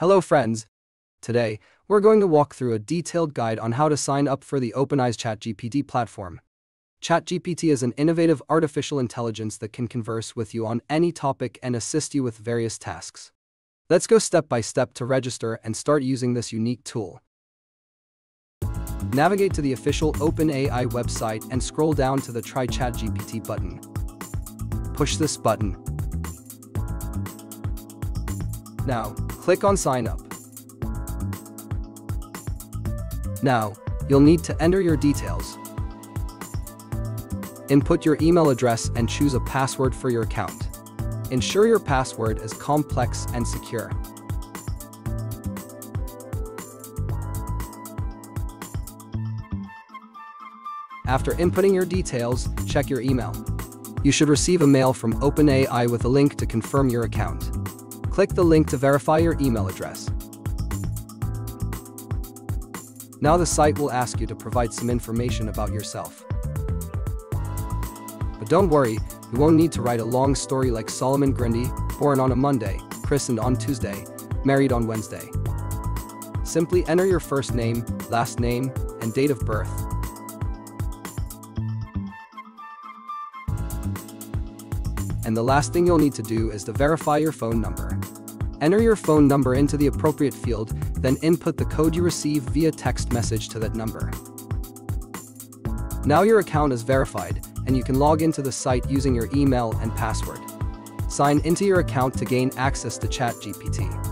Hello friends! Today, we're going to walk through a detailed guide on how to sign up for the OpenAI's ChatGPT platform. ChatGPT is an innovative artificial intelligence that can converse with you on any topic and assist you with various tasks. Let's go step by step to register and start using this unique tool. Navigate to the official OpenAI website and scroll down to the Try ChatGPT button. Push this button. Now, click on Sign Up. Now, you'll need to enter your details. Input your email address and choose a password for your account. Ensure your password is complex and secure. After inputting your details, check your email. You should receive a mail from OpenAI with a link to confirm your account. Click the link to verify your email address. Now the site will ask you to provide some information about yourself. But don't worry, you won't need to write a long story like Solomon Grundy, born on a Monday, christened on Tuesday, married on Wednesday. Simply enter your first name, last name, and date of birth. And the last thing you'll need to do is to verify your phone number. Enter your phone number into the appropriate field, then input the code you receive via text message to that number. Now your account is verified, and you can log into the site using your email and password. Sign into your account to gain access to ChatGPT.